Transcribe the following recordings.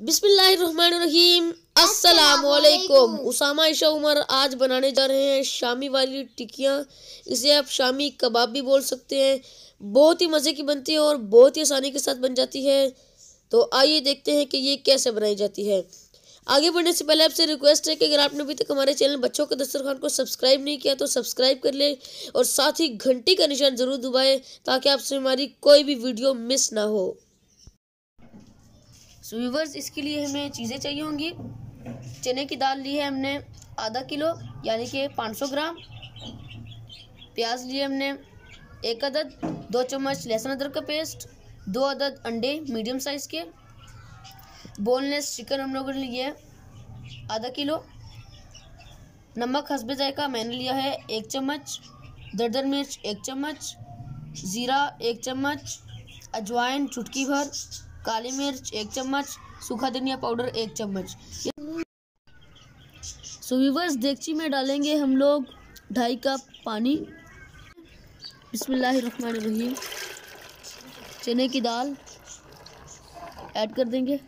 बिस्मिल्लाहिर्रहमानिर्रहीम। अस्सलामुअलैकुम। उसामा ईशा उमर आज बनाने जा रहे हैं शामी वाली टिक्कियाँ। इसे आप शामी कबाब भी बोल सकते हैं। बहुत ही मज़े की बनती है और बहुत ही आसानी के साथ बन जाती है। तो आइए देखते हैं कि ये कैसे बनाई जाती है। आगे बढ़ने से पहले आपसे रिक्वेस्ट है कि अगर आपने अभी तक हमारे चैनल बच्चों के दस्तरखान को सब्सक्राइब नहीं किया तो सब्सक्राइब कर ले और साथ ही घंटी का निशान ज़रूर दबाएँ ताकि आपसे हमारी कोई भी वीडियो मिस ना हो। सो व्यूवर्स इसके लिए हमें चीज़ें चाहिए होंगी। चने की दाल ली है हमने आधा किलो, यानी कि 500 ग्राम। प्याज लिए हमने एक अदद, दो चम्मच लहसुन अदरक का पेस्ट, दो अदद अंडे मीडियम साइज़ के। बोनलेस चिकन हम लोगों ने लिया है, आधा किलो। नमक हसबे जायका मैंने लिया है एक चम्मच, दरदर मिर्च एक चम्मच, ज़ीरा एक चम्मच, अजवाइन चुटकी भर। काली मिर्च एक चम्मच, सूखा धनिया पाउडर एक चम्मच। सो व्यूवर्स देगची में डालेंगे हम लोग ढाई कप पानी। बिस्मिल्लाहिर्रहमानिर्रहीम। चने की दाल ऐड कर देंगे।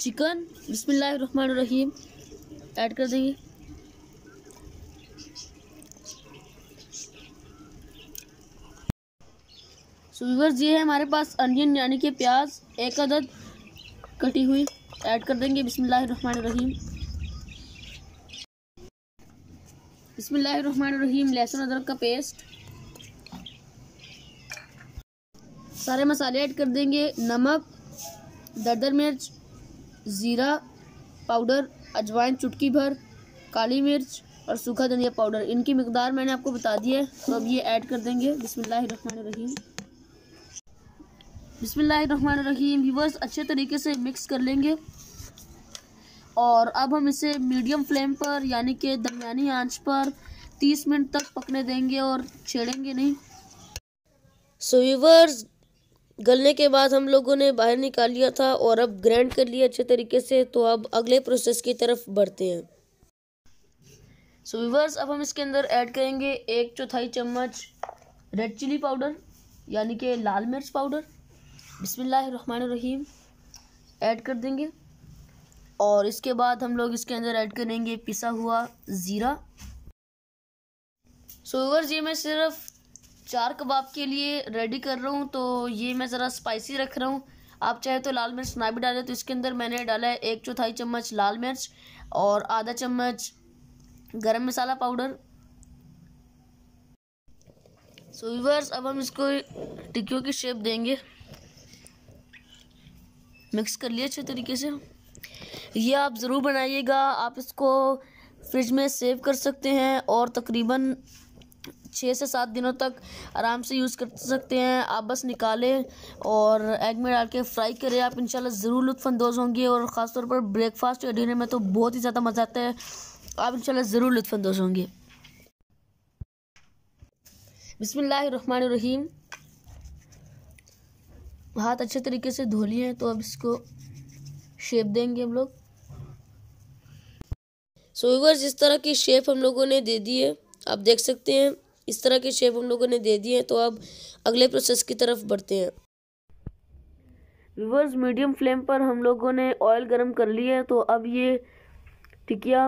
चिकन, बिस्मिल्लाहिर्रहमानिर्रहीम। ऐड कर देंगे। सो व्यूवर्स ये है हमारे पास अनियन, यानी कि प्याज, एक अदद कटी हुई, ऐड कर देंगे। बिस्मिल्लाहिर्रहमानिर्रहीम। बिस्मिल्लाहिर्रहमानिर्रहीम, लहसुन, अदरक का पेस्ट। सारे मसाले ऐड कर देंगे। नमक, दरदर मिर्च, ज़ीरा पाउडर, अजवाइन चुटकी भर, काली मिर्च और सूखा धनिया पाउडर। इनकी मकदार मैंने आपको बता दी है। तो अब ये ऐड कर देंगे। बिस्मिल्लाहिर्रहमानिर्रहीम। बिस्मिल्लाहिर्रहमानिर्रहीम। व्यूवर्स अच्छे तरीके से मिक्स कर लेंगे। और अब हम इसे मीडियम फ्लेम पर यानी कि दरमियानी आँच पर 30 मिनट तक पकने देंगे और छेड़ेंगे नहीं। सो so, गलने के बाद हम लोगों ने बाहर निकाल लिया था और अब ग्राइंड कर लिया अच्छे तरीके से तो अब अगले प्रोसेस की तरफ़ बढ़ते हैं। सो so, अब हम इसके अंदर ऐड करेंगे एक चौथाई चम्मच रेड चिली पाउडर यानी कि लाल मिर्च पाउडर बिस्मिल्लाहिर्रहमानिर्रहीम। ऐड कर देंगे। और इसके बाद हम लोग इसके अंदर ऐड करेंगे पिसा हुआ ज़ीरा। सोवर्स ये मैं सिर्फ़ चार कबाब के लिए रेडी कर रहा हूँ तो ये मैं ज़रा स्पाइसी रख रहा हूँ। आप चाहे तो लाल मिर्च ना भी डालें तो इसके अंदर मैंने डाला है एक चौथाई चम्मच लाल मिर्च और आधा चम्मच गरम मसाला पाउडर। सो अब हम इसको टिक्कियों की शेप देंगे। मिक्स कर लिया अच्छे तरीके से। ये आप ज़रूर बनाइएगा, आप इसको फ्रिज में सेव कर सकते हैं और तकरीबन छः से सात दिनों तक आराम से यूज़ कर सकते हैं। आप बस निकालें और एग में डाल के फ्राई करें। आप इंशाल्लाह ज़रूर लुत्फ़अंदोज़ होंगे और ख़ास तौर पर ब्रेकफास्ट या डिनर में तो बहुत ही ज़्यादा मज़ा आता है। आप इंशाल्लाह ज़रूर लुत्फ़अंदोज़ होंगे। बिसमीम हाथ अच्छे तरीके से धो लिए हैं तो अब इसको शेप देंगे हम लोग। सो जिस तरह की शेप हम लोगों ने दे दी है। आप देख सकते हैं, इस तरह की शेप हम लोगों ने दे दी है तो अब अगले प्रोसेस की तरफ़ बढ़ते हैं। व्यूवर्स मीडियम फ्लेम पर हम लोगों ने ऑयल गरम कर लिया है तो अब ये टिकिया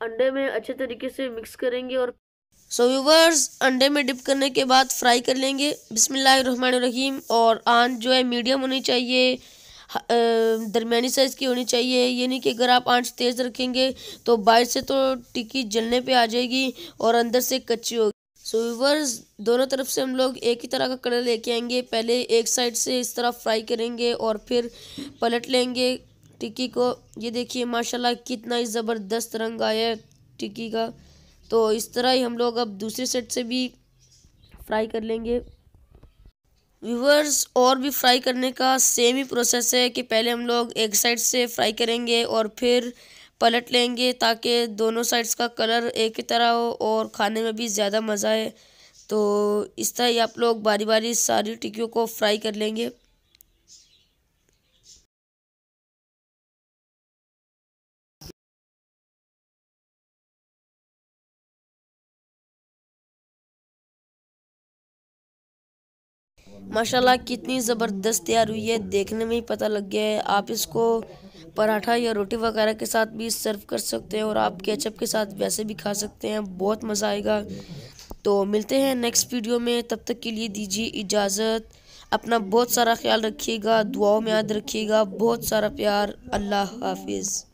अंडे में अच्छे तरीके से मिक्स करेंगे और सो व्यूवर्स अंडे में डिप करने के बाद फ्राई कर लेंगे। बिस्मिल्लाहिर्रहमानिर्रहीम। और आँच जो है मीडियम होनी चाहिए। दरमियानी साइज़ की होनी चाहिए। ये नहीं कि अगर आप आँच तेज़ रखेंगे तो बाहर से तो टिक्की जलने पे आ जाएगी और अंदर से कच्ची होगी। सो व्यूवर्स दोनों तरफ़ से हम लोग एक ही तरह का कलर लेके आएँगे। पहले एक साइड से इस तरह फ्राई करेंगे और फिर पलट लेंगे टिक्की को। ये देखिए, माशाल्लाह, कितना ही ज़बरदस्त रंग आया है टिक्की का। तो इस तरह ही हम लोग अब दूसरे साइड से भी फ्राई कर लेंगे। व्यूवर्स और भी फ्राई करने का सेम ही प्रोसेस है कि पहले हम लोग एक साइड से फ्राई करेंगे और फिर पलट लेंगे ताकि दोनों साइड्स का कलर एक ही तरह हो और खाने में भी ज़्यादा मज़ा आए। तो इस तरह ही आप लोग बारी बारी सारी टिक्कियों को फ्राई कर लेंगे। माशाल्लाह कितनी ज़बरदस्त तैयार हुई है, देखने में ही पता लग गया है। आप इसको पराठा या रोटी वगैरह के साथ भी सर्व कर सकते हैं और आप केचप के साथ वैसे भी खा सकते हैं, बहुत मज़ा आएगा। तो मिलते हैं नेक्स्ट वीडियो में, तब तक के लिए दीजिए इजाज़त। अपना बहुत सारा ख्याल रखिएगा, दुआओं में याद रखिएगा। बहुत सारा प्यार, अल्लाह हाफिज़।